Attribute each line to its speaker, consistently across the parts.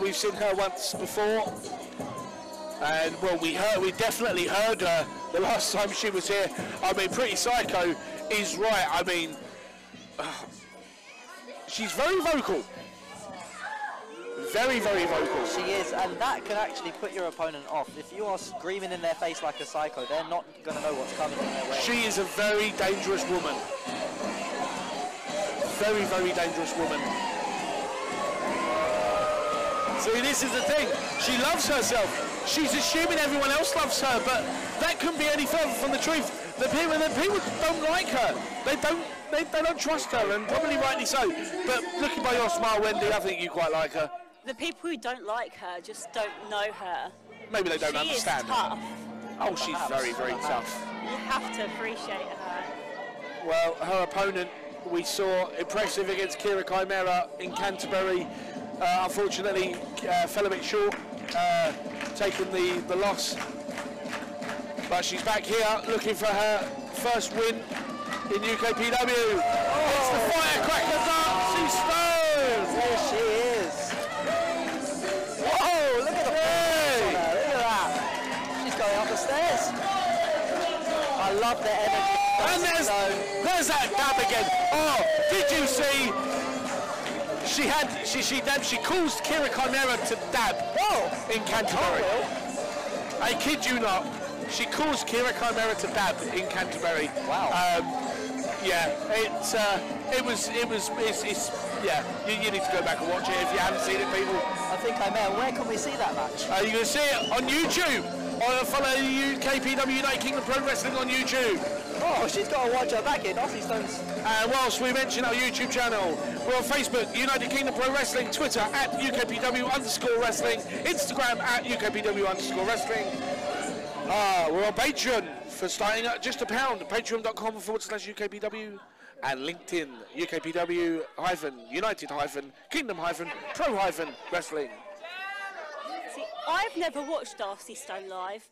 Speaker 1: We've seen her once before, and well, we heard, we definitely heard her the last time she was here. I mean, Pretty Psycho is right. I mean, she's very vocal, very, very vocal.
Speaker 2: She is, and that can actually put your opponent off. If you are screaming in their face like a psycho, they're not going to know what's coming in their way.
Speaker 1: She is a very dangerous woman. Very, very dangerous woman. See, this is the thing. She loves herself. She's assuming everyone else loves her, but that couldn't be any further from the truth. The people, the people don't like her. They don't, they, they don't trust her, and probably rightly so. But looking by your smile, Wendy, I think you quite like her.
Speaker 3: The people who don't like her just don't know her.
Speaker 1: Maybe they don't
Speaker 3: she
Speaker 1: understand
Speaker 3: is
Speaker 1: her.
Speaker 3: tough.
Speaker 1: Oh, she's very, very tough.
Speaker 3: You have to appreciate her.
Speaker 1: Well, her opponent we saw impressive against Kira Chimera in Canterbury. Uh, unfortunately, uh, fell a bit short, uh, taking the, the loss. But she's back here looking for her first win in UKPW. It's the firecracker Darcy Stone!
Speaker 2: There she is. Whoa, look at the
Speaker 1: Hey!
Speaker 2: Look at that. She's going up the stairs. I love the energy.
Speaker 1: And there's, there's that dab again. Oh, did you see? She had, she, she dab, she calls Kira Chimera to dab.
Speaker 2: Whoa!
Speaker 1: In Canterbury. I kid you not. She calls Kira Chimera to dab in Canterbury.
Speaker 2: Wow.
Speaker 1: Um, yeah, it's, uh, it was, it was, it's, it's yeah, you, you need to go back and watch it if you haven't seen it, people.
Speaker 2: I think I may. Where can we see that match?
Speaker 1: Uh, you can see it on YouTube. Or follow UKPW United Kingdom Pro Wrestling on YouTube.
Speaker 2: Oh, she's got to watch her back here. Darcy Stone's.
Speaker 1: And whilst we mention our YouTube channel, we're on Facebook, United Kingdom Pro Wrestling, Twitter at UKPW underscore wrestling, Instagram at UKPW underscore wrestling. Uh, we're on Patreon for starting at just a pound, patreon.com forward slash UKPW, and LinkedIn, UKPW hyphen, United hyphen, Kingdom hyphen, Pro hyphen wrestling.
Speaker 3: See, I've never watched Darcy Stone live,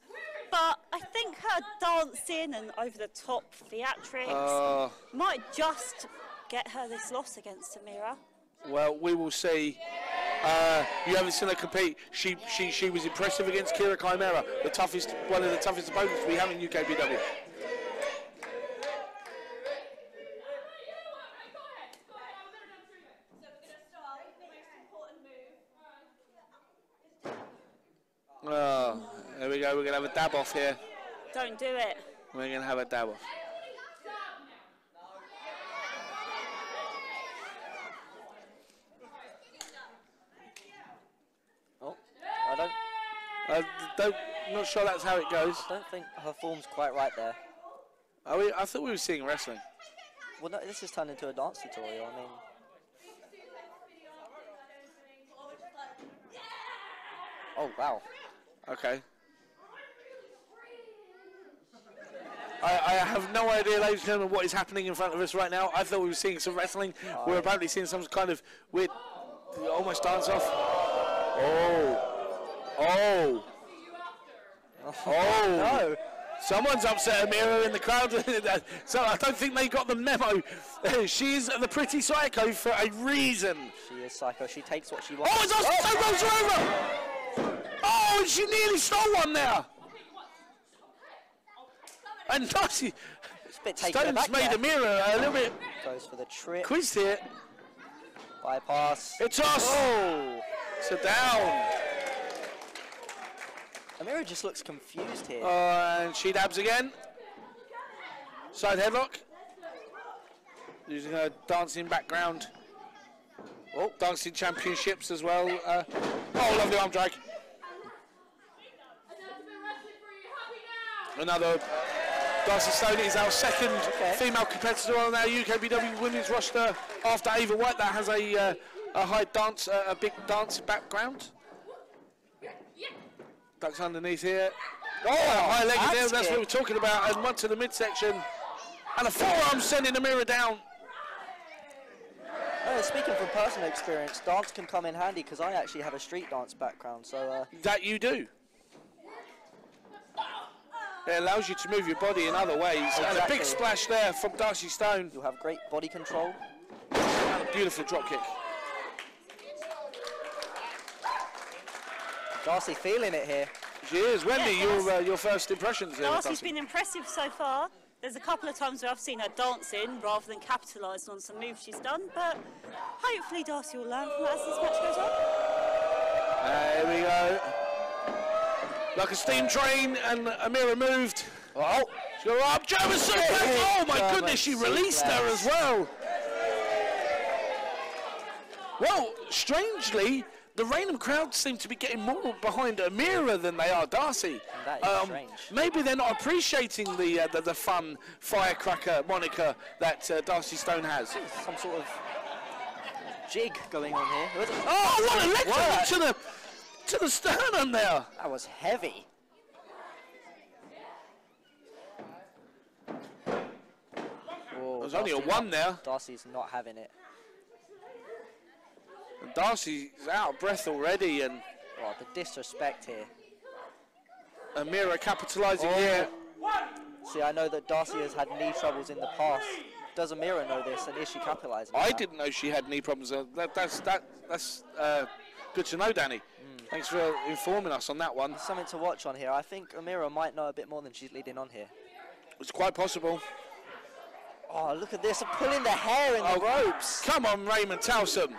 Speaker 3: but I think her dancing and over the top theatrics
Speaker 1: Uh,
Speaker 3: might just get her this loss against Samira.
Speaker 1: Well, we will see. Uh, you haven't seen her compete. She, she, she was impressive against Kira Chimera, the toughest, one of the toughest opponents we have in UKPW. Oh, there we go. We're gonna have a dab off here.
Speaker 3: Don't do it.
Speaker 1: We're gonna have a dab off.
Speaker 2: Oh, I don't.
Speaker 1: I don't, not sure that's how it goes.
Speaker 2: I don't think her form's quite right there.
Speaker 1: Are we, I thought we were seeing wrestling.
Speaker 2: Well, no, this has turned into a dance tutorial. I mean, oh wow.
Speaker 1: Okay. I, I have no idea, ladies and gentlemen, what is happening in front of us right now. I thought we were seeing some wrestling. We're apparently seeing some kind of weird, almost dance off. Oh. Oh. Oh.
Speaker 2: No.
Speaker 1: Someone's upset Amira in the crowd. so I don't think they got the memo. She's the pretty psycho for a reason.
Speaker 2: She is psycho. She takes what she wants.
Speaker 1: Oh, it's Austin oh. rolls her over. Oh, she nearly stole one there. And Darcy
Speaker 2: It's a bit taken
Speaker 1: Stone's
Speaker 2: aback
Speaker 1: made
Speaker 2: there.
Speaker 1: Amira a little bit
Speaker 2: Goes for the trip.
Speaker 1: quizzed here.
Speaker 2: Bypass.
Speaker 1: It's us.
Speaker 2: Oh.
Speaker 1: So down.
Speaker 2: Amira just looks confused here.
Speaker 1: Uh, and she dabs again. Side headlock. Using her dancing background. Oh, dancing championships as well. Uh, oh, lovely arm drag. Another Darcy Stone is our second
Speaker 2: Okay.
Speaker 1: female competitor on our UKPW women's roster after Ava White that has a, uh, a high dance, uh, a big dance background. Ducks underneath here. Oh, high leg there, that's what we're talking about. And one to the midsection. And a forearm sending the mirror down.
Speaker 2: Speaking from personal experience, dance can come in handy because I actually have a street dance background. So uh,
Speaker 1: That you do. It allows you to move your body in other ways. And a big splash there from Darcy Stone.
Speaker 2: you'll have great body control.
Speaker 1: And a beautiful drop kick.
Speaker 2: Darcy feeling it here.
Speaker 1: She is. Wendy,
Speaker 3: Yeah,
Speaker 1: your uh, your first impressions here. with
Speaker 3: Darcy's
Speaker 1: Darcy.
Speaker 3: been impressive so far. There's a couple of times where I've seen her dancing rather than capitalising on some moves she's done, but hopefully Darcy will learn from that as this match goes on.
Speaker 1: There we go. Like a steam train, and Amira moved.
Speaker 2: Oh,
Speaker 1: She got up. German suplex. Oh my
Speaker 2: German
Speaker 1: goodness, she released her as well. Well, strangely, the Rainham crowd seem to be getting more behind Amira than they are Darcy. Um,
Speaker 2: strange.
Speaker 1: Maybe they're not appreciating the, uh, the the fun firecracker moniker that uh, Darcy Stone has.
Speaker 2: some sort of jig going on here.
Speaker 1: Oh, what a leg to the to the sternum there.
Speaker 2: That was heavy. Oh,
Speaker 1: There's only a one
Speaker 2: not-
Speaker 1: there.
Speaker 2: Darcy's not having it.
Speaker 1: And Darcy's out of breath already, and
Speaker 2: Oh, the disrespect here.
Speaker 1: Amira capitalising
Speaker 2: Oh.
Speaker 1: here.
Speaker 2: See, I know that Darcy has had knee troubles in the past. Does Amira know this, and is she capitalising?
Speaker 1: I
Speaker 2: that?
Speaker 1: didn't know she had knee problems. Uh, that, that's that, that's uh, good to know, Danny. Thanks for informing us on that one.
Speaker 2: Something to watch on here. I think Amira might know a bit more than she's leading on here.
Speaker 1: It's quite possible.
Speaker 2: Oh, look at this. I'm Pulling the hair in the
Speaker 1: Oh.
Speaker 2: ropes.
Speaker 1: Come on, Raymond Townsend.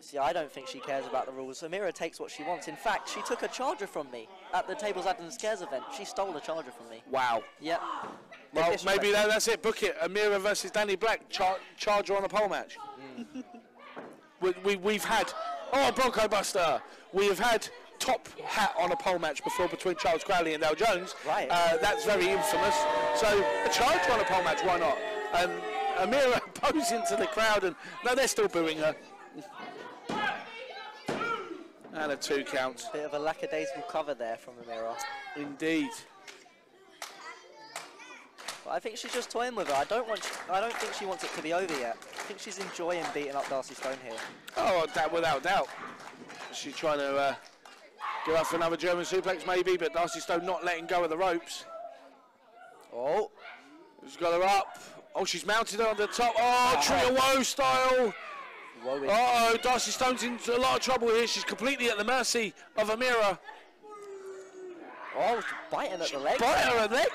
Speaker 2: See, I don't think she cares about the rules. Amira takes what she wants. In fact, she took a charger from me at the Tables, and Scares event. She stole a charger from me.
Speaker 1: Wow.
Speaker 2: Yep.
Speaker 1: Well, maybe that, that's it. Book it. Amira versus Danny Black. Char- charger on a pole match. We, we, we've had. Oh, Bronco Buster. We have had top hat on a pole match before between Charles Crowley and Dale Jones.
Speaker 2: Right.
Speaker 1: Uh, that's very infamous. So a charge on a pole match, why not? And Amira posing to the crowd, and no, they're still booing her. And a two count.
Speaker 2: Bit of a lackadaisical cover there from Amira.
Speaker 1: Indeed.
Speaker 2: But I think she's just toying with her. I don't want. I don't think she wants it to be over yet. I think she's enjoying beating up Darcy Stone here.
Speaker 1: Oh, that without doubt. She's trying to uh, go out for another German suplex, maybe, but Darcy Stone not letting go of the ropes.
Speaker 2: Oh,
Speaker 1: She's got her up. Oh, she's mounted her on the top. Oh, Tree of Woe style. Uh oh, Darcy Stone's in a lot of trouble here. She's completely at the mercy of Amira.
Speaker 2: Oh, biting at the leg.
Speaker 1: Bite her leg.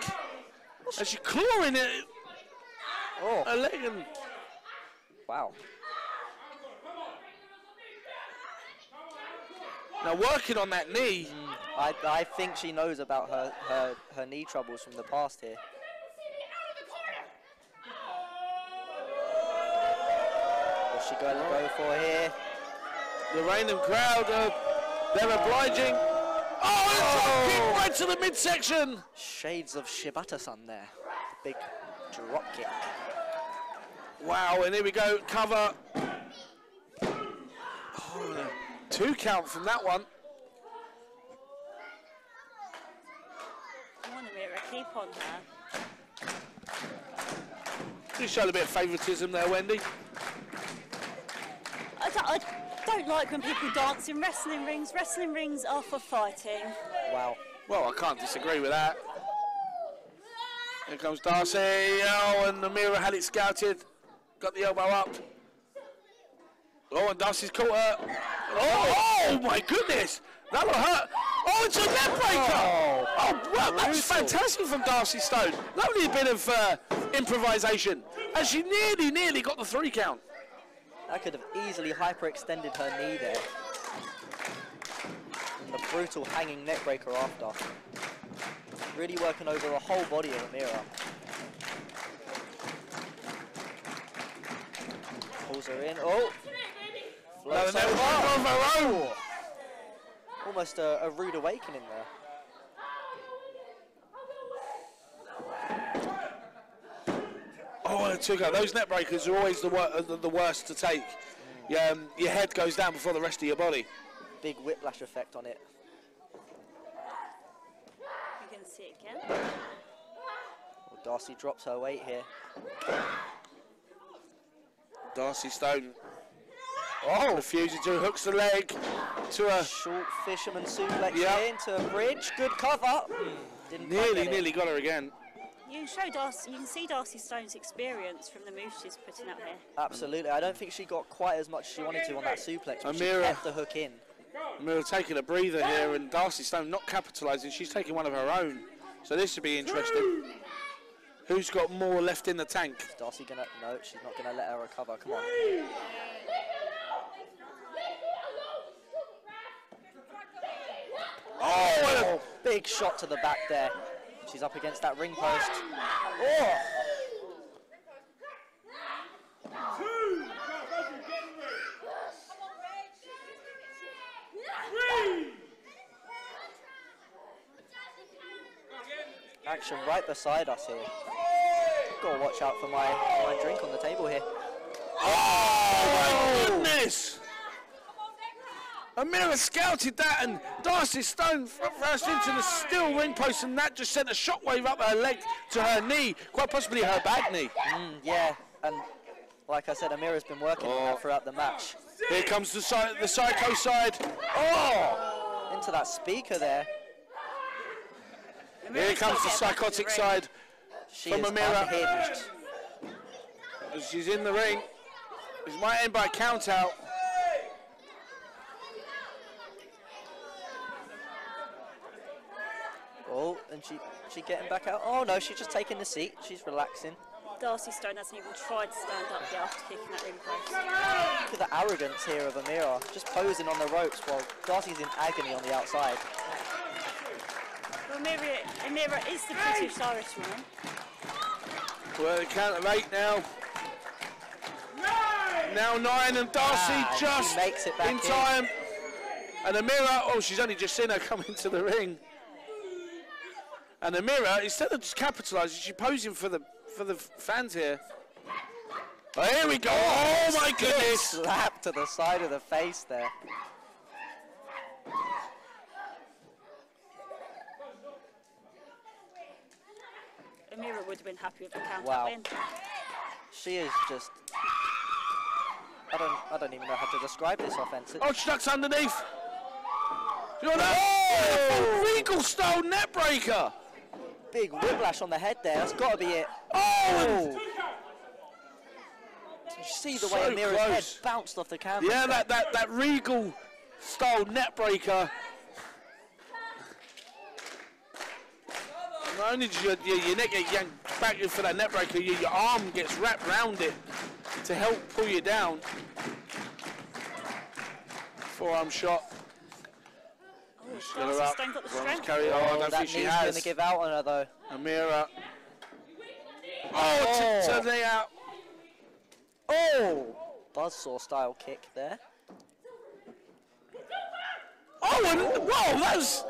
Speaker 1: And she's clawing it,
Speaker 2: Oh,
Speaker 1: her leg. And
Speaker 2: wow.
Speaker 1: now working on that knee.
Speaker 2: I, I think she knows about her, her, her knee troubles from the past here. What's she going to go for here?
Speaker 1: The Rainham crowd, uh, they're obliging. Oh, it's a oh. kick right to the midsection.
Speaker 2: Shades of Shibata-san there. The big drop kick.
Speaker 1: Wow, and here we go, cover. Oh, two count from that one.
Speaker 3: Come on, Amira, keep on her.
Speaker 1: You showed a bit of favouritism there, Wendy.
Speaker 3: I I don't like when people dance in wrestling rings. Wrestling rings are for fighting.
Speaker 2: Wow.
Speaker 1: Well, I can't disagree with that. Here comes Darcy. Oh, and Amira had it scouted. Got the elbow up. Oh, and Darcy's caught her. Oh, oh my goodness. That'll hurt. Oh, it's a neck breaker.
Speaker 2: Oh,
Speaker 1: Oh, well, that's
Speaker 2: brutal.
Speaker 1: fantastic from Darcy Stone. Lovely bit of uh, improvisation. And she nearly, nearly got the three count.
Speaker 2: That could have easily hyperextended her knee there. And the brutal hanging neck breaker after. Really working over the whole body of Amira. Pulls her in. Oh! Floats over.
Speaker 1: breaker of her.
Speaker 2: Almost a, a rude awakening there.
Speaker 1: And it took out. Those neck breakers are always the, wor- uh, the, the worst to take. Yeah, um, your head goes down before the rest of your body.
Speaker 2: Big whiplash effect on it.
Speaker 3: You can see it again.
Speaker 2: Well, Darcy drops her weight here.
Speaker 1: Darcy Stone. Oh, refusing to hooks the leg to a
Speaker 2: Short fisherman suplex
Speaker 1: Yeah.
Speaker 2: here into a bridge. Good cover. Didn't quite
Speaker 1: nearly,
Speaker 2: it.
Speaker 1: nearly got her again.
Speaker 3: You can show Darcy. You can see Darcy Stone's experience from the moves she's putting up here.
Speaker 2: Absolutely. I don't think she got quite as much as she wanted to on that suplex. But she
Speaker 1: Amira.
Speaker 2: kept the hook in.
Speaker 1: Mira taking a breather here, and Darcy Stone not capitalising. She's taking one of her own. So this should be interesting. Who's got more left in the tank?
Speaker 2: Is Darcy gonna? No, she's not gonna let her recover. Come on.
Speaker 1: Oh,
Speaker 2: Big shot to the back there. She's up against that ring post. Oh! Action right beside us here. Gotta watch out for my, my drink on the table here.
Speaker 1: oh my goodness! Amira scouted that, and Darcy Stone f- first into the steel ring post, and that just sent a shockwave up her leg to her knee, quite possibly her back knee.
Speaker 2: Mm, yeah, and like I said, Amira's been working on
Speaker 1: Oh.
Speaker 2: that throughout the match.
Speaker 1: Here comes the, si- the psycho side. Oh!
Speaker 2: Into that speaker there.
Speaker 1: Here comes the psychotic side.
Speaker 2: She
Speaker 1: From Amira.
Speaker 2: unhinged.
Speaker 1: as She's in the ring. This might end by a count out.
Speaker 2: Oh, and she she getting back out. Oh no, she's just taking the seat. She's relaxing.
Speaker 3: Darcy Stone hasn't even tried to stand up yet after kicking that ring post.
Speaker 2: Look at the arrogance here of Amira, just posing on the ropes while Darcy's in agony on the outside.
Speaker 3: Well, Amira, Amira is the British Irish woman.
Speaker 1: Well, the count of eight now. Now nine, and Darcy
Speaker 2: Ah,
Speaker 1: just
Speaker 2: makes it back
Speaker 1: in
Speaker 2: in.
Speaker 1: time. And Amira, oh, she's only just seen her come into the ring. And Amira, instead of just capitalising, she's posing for the for the fans here. Oh, here we go. Oh my goodness.
Speaker 2: Slap to the side of the face there.
Speaker 3: Amira would have been happy with the count
Speaker 2: Wow.
Speaker 3: win.
Speaker 2: She is just. I don't. I don't even know how to describe this offense.
Speaker 1: Oh, she ducks underneath. You know that? Oh! Regal style neck breaker.
Speaker 2: Big whiplash on the head there. That's got to be it.
Speaker 1: Oh!
Speaker 2: Did you see the
Speaker 1: So
Speaker 2: way Amira's head bounced off the canvas?
Speaker 1: Yeah, that, that, that Regal style neck breaker. Not only does your, your, your neck get yanked back in for that neck breaker, your, your arm gets wrapped round it to help pull you down. Forearm shot.
Speaker 3: Oh,
Speaker 1: Get her up.
Speaker 3: Got the
Speaker 1: Ron's
Speaker 3: strength.
Speaker 1: carry on. I
Speaker 2: Oh,
Speaker 1: don't
Speaker 2: that
Speaker 1: think
Speaker 2: knee's
Speaker 1: she
Speaker 2: going to give out on her though.
Speaker 1: Amira. Oh,
Speaker 2: Oh.
Speaker 1: to, to the out.
Speaker 2: Oh! Buzzsaw style kick there.
Speaker 1: Oh, and whoa, that was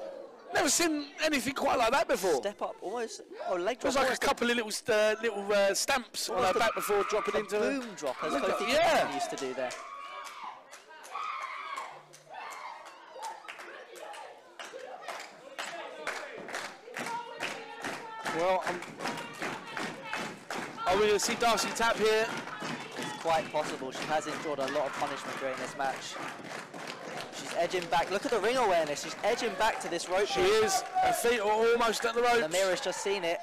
Speaker 1: never seen anything quite like that before.
Speaker 2: Step up, almost. Oh, leg
Speaker 1: It
Speaker 2: drop.
Speaker 1: was like a couple of little uh, little uh, stamps on her back before dropping
Speaker 2: a
Speaker 1: into
Speaker 2: boom drop as
Speaker 1: Look at-
Speaker 2: Kofi
Speaker 1: yeah.
Speaker 2: Used to do there.
Speaker 1: Well, um, are we going to see Darcy tap here?
Speaker 2: It's quite possible. She has endured a lot of punishment during this match. She's edging back. Look at the ring awareness. She's edging back to this rope.
Speaker 1: She is. Her feet are almost at the ropes.
Speaker 2: Amira's just seen it.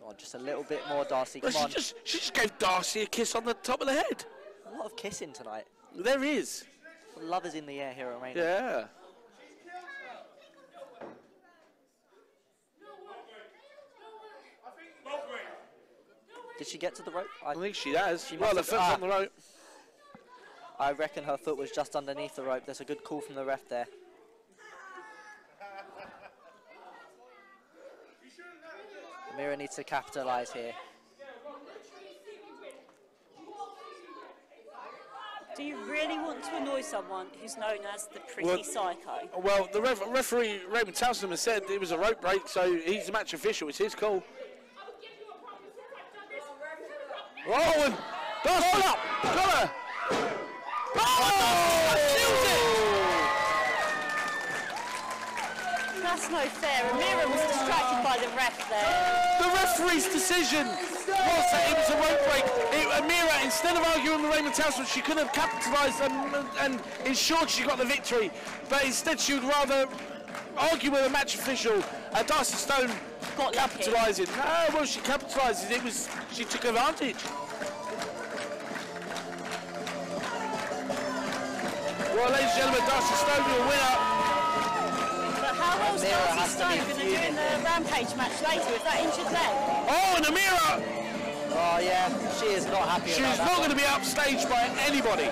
Speaker 2: Go on, just a little bit more, Darcy.
Speaker 1: Well,
Speaker 2: Come
Speaker 1: she
Speaker 2: on.
Speaker 1: just she just gave Darcy a kiss on the top of the head.
Speaker 2: A lot of kissing tonight.
Speaker 1: There is.
Speaker 2: Love is in the air here at Reign.
Speaker 1: Yeah.
Speaker 2: Did she get to the rope? I,
Speaker 1: I think she does.
Speaker 2: She
Speaker 1: well, the foot's
Speaker 2: ah.
Speaker 1: on the rope.
Speaker 2: I reckon her foot was just underneath the rope. There's a good call from the ref there. Amira needs to capitalise here.
Speaker 3: Do you really want to annoy someone who's known as the pretty
Speaker 1: Well-
Speaker 3: psycho?
Speaker 1: Well, the ref- referee Raymond Townsend has said it was a rope break, so he's the match official. It's his call. Oh, and Darcy up, got her. Oh,
Speaker 3: That's no fair. Amira was distracted by the ref there.
Speaker 1: The referee's decision was that it was a rope break. It, Amira, instead of arguing with Raymond Townsend, she could have capitalised and, and ensured she got the victory. But instead, she would rather argue with a match official. Uh, Darcy Stone
Speaker 3: Got lucky.
Speaker 1: capitalising. No, well, she capitalises. It was she took advantage. Well, ladies and gentlemen, Darcy Stone, your winner.
Speaker 3: But how well's
Speaker 2: Mira
Speaker 3: Darcy Stone going to do in the Rampage match later with that injured leg?
Speaker 1: Oh, and Amira,
Speaker 2: Oh yeah, she is not happy
Speaker 1: she's
Speaker 2: about that.
Speaker 1: not going to be upstaged by anybody.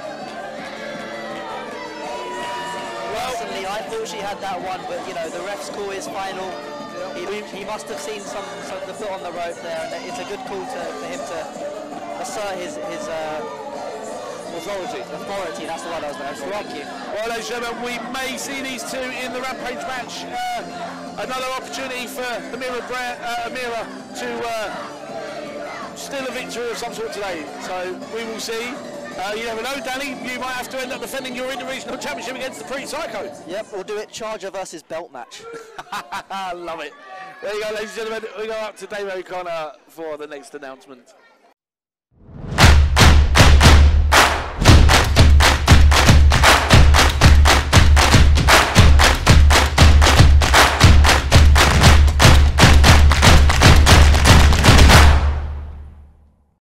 Speaker 2: Personally, I thought she had that one, but you know, the ref's call is final. He, he must have seen some, some the foot on the rope there, and it's a good call to, for him to assert his his uh, authority. Authority, that's the word I was to Thank you.
Speaker 1: Well, ladies and gentlemen, we may see these two in the Rampage match. Uh, another opportunity for Amira, Bra- uh, Amira to uh, steal a victory of some sort today. So we will see. Uh, you never know, Danny. You might have to end up defending your interregional championship against the Pretty Psycho.
Speaker 2: Yep, we'll do it. Charger versus belt match.
Speaker 1: I love it. There you go, ladies and gentlemen. We go up to Dave O'Connor for the next announcement.